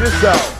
this out.